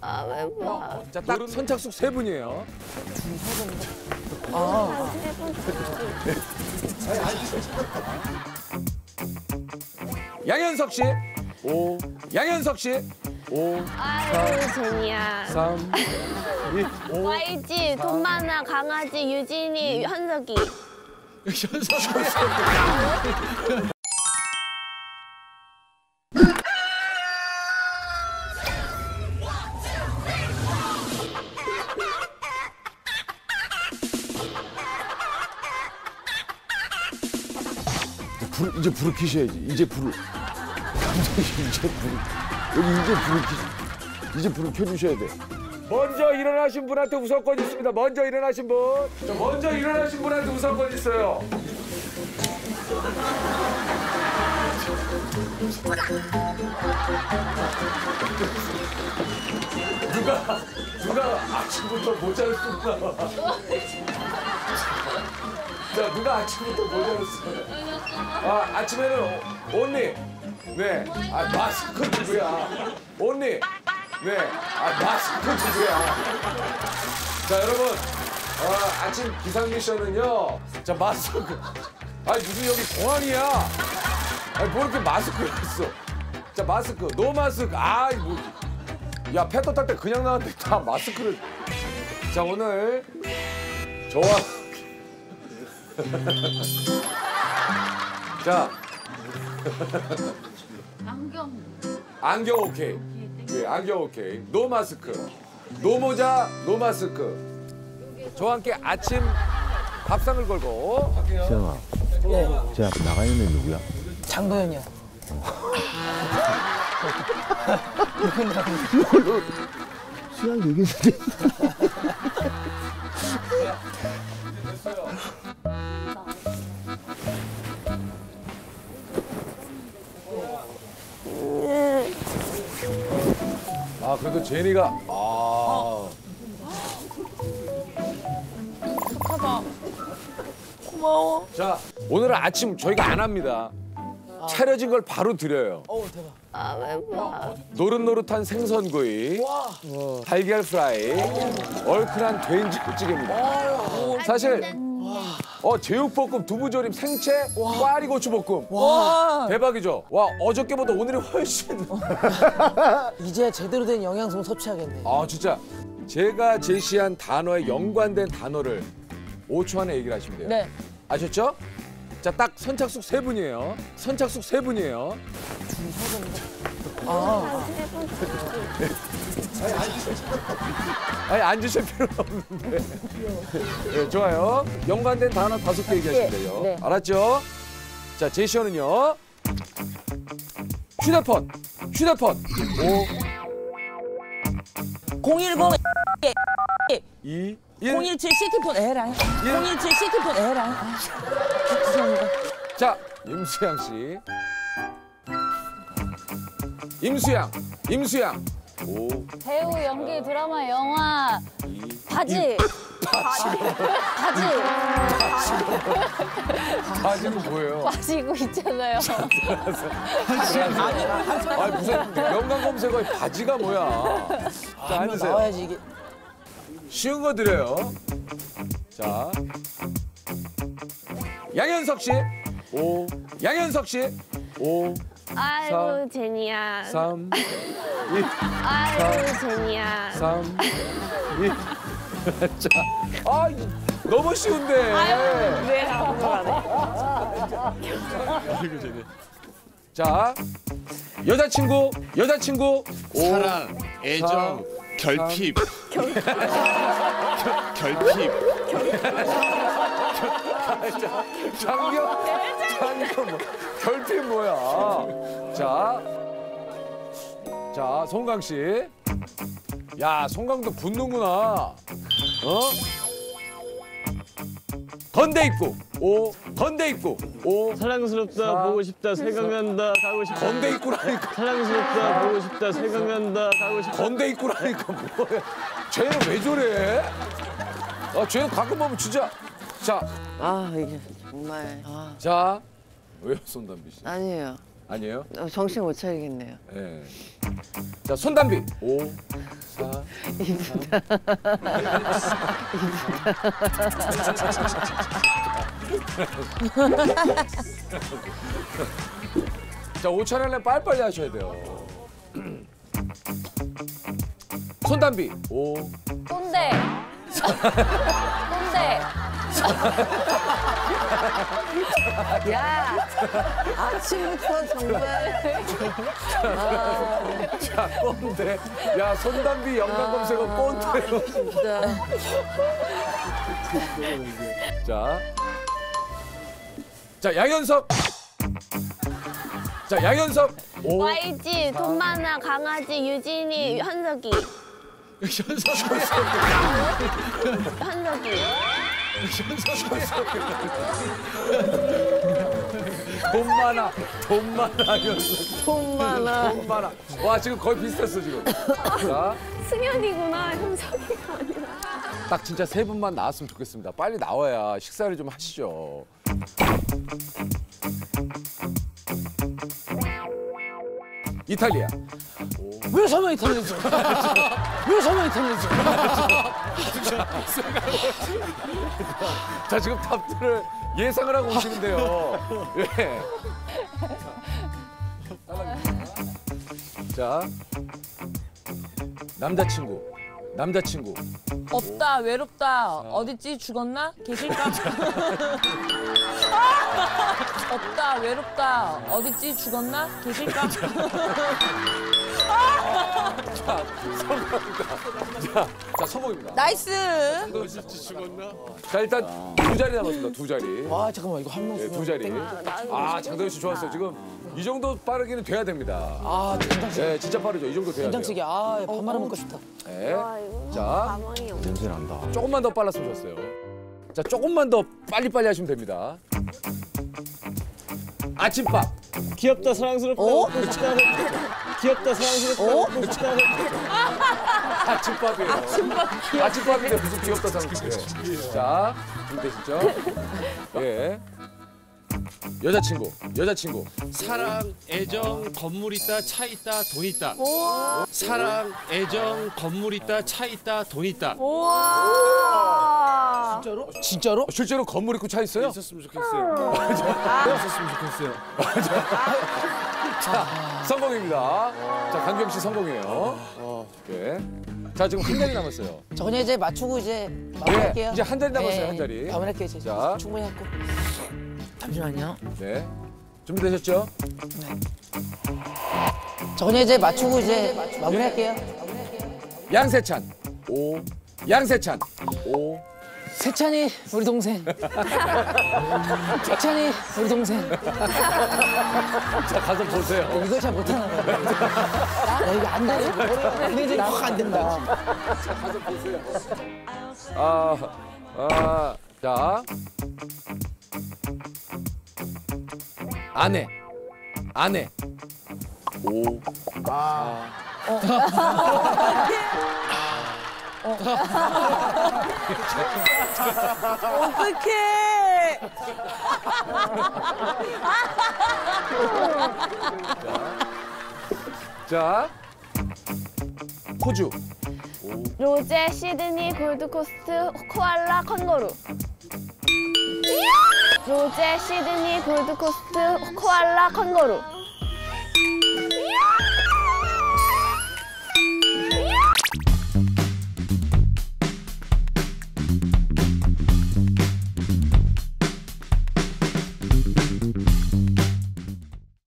아, 왜 봐? 자, 딱 선착순 세 분이에요. 양현석 씨. 오. 양현석 씨. 오. 아유, 제니야. 3. 2. 오. YG, 돈 많아, 강아지, 유진이, 현석이. 불, 이제 불을 켜셔야지. 이제 불을. 이제 불을. 여기 이제 불을 켜. 이제 불을 켜주셔야 돼. 먼저 일어나신 분한테 우선권 있습니다. 먼저 일어나신 분. 자, 먼저 일어나신 분한테 우선권 있어요. 누가 누가 아침부터 모자를 쓰고. 자 누가 아침부터 모자를 쓰고 아 아침에는 언니 네 아 마스크 누구야 언니 네 아 마스크 누구야 자 여러분 아, 아침 기상 미션은요. 자 마스크. 아니 무슨 여기 공항이야. 아니 뭐 이렇게 마스크를 했어? 자 마스크. 노 마스크. 아이 뭐 야 패터 탈 때 그냥 나왔는데 다 마스크를. 자 오늘 저와 자 안경. 안경 오케이. 예, 안경 오케이. no 마스크. no 모자, no 마스크. 저와 함께 아침 밥상을 걸고 시영아, 제 앞에 나가 있는 애 누구야? 장도연이요. 시영 얘기했는데. 그래도 제니가 아 고마워. 자, 오늘은 아침 저희가 안 합니다. 차려진 걸 바로 드려요. 어우 대박. 아, 왜 봐? 노릇노릇한 생선구이, 와. 달걀 프라이, 얼큰한 된장찌개입니다. 사실 어 제육볶음, 두부조림, 생채, 꽈리 고추볶음. 와. 대박이죠. 와 어저께보다 오늘이 훨씬. 이제 제대로 된 영양소 섭취하겠네. 아 진짜 제가 제시한 단어에 연관된 단어를 5초 안에 얘기를 하시면 돼요. 네. 아셨죠? 자 딱 선착순 세 분이에요. 선착순 세 분이에요. 아. 아니 앉으실 필요는 없는데. 네, 좋아요. 연관된 단어 다섯 개 얘기하시면 돼요. 네. 알았죠? 자 제시어는요. 휴대폰, 휴대폰. 010 5, 2, 1. 017 시티폰 에라이. 017 시티폰 에라이. 아, 죄송합니다. 자, 임수양 씨. 임수양, 임수양. 5, 배우, 연기, 드라마, 영화, 2, 바지. 바지. 바지는 뭐예요? 바지고 있잖아요. 아니 무슨 연관 검색어에 바지가 뭐야? 자, 앉으세요. 나와야지 이게. 쉬운 거 드려요. 자, 양현석 씨. 5, 양현석 씨. 5, 아이고, 제니야. 3, 아이고, 제니야. 3, 2. 자, 아, 이- 너무 쉬운데. 왜 아무도 안 해? 자, 여자친구, 여자친구. 오, 사랑, 애정, 결핍. 결- 결핍. 장경, 장경, 뭐, 결핍 뭐야? 자, 자, 송강 씨. 야, 송강도 붙는구나. 어? 건대 입구. 오, 건대 입구. 오, 사랑스럽다 사, 보고 싶다 생각난다 가고 싶다 건대 입구라니까. 사랑스럽다 보고 싶다 생각난다 가고 싶다 건대 입구라니까 뭐야? 쟤는 왜 저래? 아, 쟤는 가끔 보면 진짜. 자, 아 이게 정말 아, 자, 왜요, 손담비 씨? 아니에요. 아니에요? 어, 정신 못 차리겠네요. 예. 자, 손담비. 5, 4, 자, 5천 원에 빨리빨리 하셔야 돼요. 손담비. 오. 꼰대. 꼰대. 야 아침부터 정말 자, 꼰대. 야, 손담비 영상 검색어 꼰대로. 진짜 자. 자, 양현석. 자, 양현석. 오. YG 돈 많아 강아지 유진이 현석이. 현석이. 돈 많아. 돈 많아, 현석. 돈 많아. 돈 많아. 와, 지금 거의 비슷했어, 지금. 자, 승현이구나 현석이가 아니라. 딱 진짜 세 분만 나왔으면 좋겠습니다. 빨리 나와야 식사를 좀 하시죠. 이탈리아. 왜 설마 이탈리아죠? 왜 설마 이탈리아죠? 자, 지금 답들을 예상을 하고 오시는데요. 예. 자, 남자친구, 남자친구. 없다 외롭다 어딨지 죽었나 계실까? 없다 외롭다 어딨지 죽었나 계실까? 자, 성공입니다. nice. 자, 일단 두 자리 남았습니다. 두 자리. 와 잠깐만 이거 한명 네, 두 자리. 아, 장도연 씨 좋았어요. 지금 이 정도 빠르기는 돼야 됩니다. 아 된장찌개. 네, 진짜 빠르죠. 이 정도 돼야 돼요. 된장찌개 아 밥 말아 먹고 싶다. 네. 자. 냄새 난다. 조금만 더 빨랐으면 좋았어요. 자, 조금만 더 빨리빨리 하시면 됩니다. 아침밥. 귀엽다 사랑스럽다 어? 귀엽다 사랑스럽다 어? 아침밥이에요. 아침밥. 아침밥인데 무슨 귀엽다 생각해. 자, 준비되시죠? 예. 여자친구, 여자친구. 사랑, 애정, 건물 있다, 차 있다, 돈 있다. 사랑, 애정, 건물 있다, 차 있다, 돈 있다. 우와. 진짜로? 진짜로? 실제로 건물 있고 차 있어요? 있었으면 좋겠어요. 있었으면 좋겠어요. 성공입니다. 자, 강경 씨 성공이에요. 예. 자, 지금 한 자리 남았어요. 저 그냥 이제 맞추고 이제 예, 마무리할게요. 이제 한 자리 남았어요, 네, 한 자리. 마무리할게요 이제. 자. 충분히 했고. 잠시만요. 네. 준비되셨죠? 저 그냥 이제 맞추고 이제 마무리할게요. 양세찬. 오. 양세찬. 오. 세찬이 우리 동생. 세찬이 우리 동생. 자, 가서 보세요. 이거 잘 못하나 봐. 나 이거 안 돼. 근데 이제 확안 된다. 아, 아, 자. 아내. 아내. 오. 어떡해. 자. 호주. 로제 시드니 골드코스트 코알라 컨거루. 로제, 시드니, 골드코스트, 코알라, 컨거루.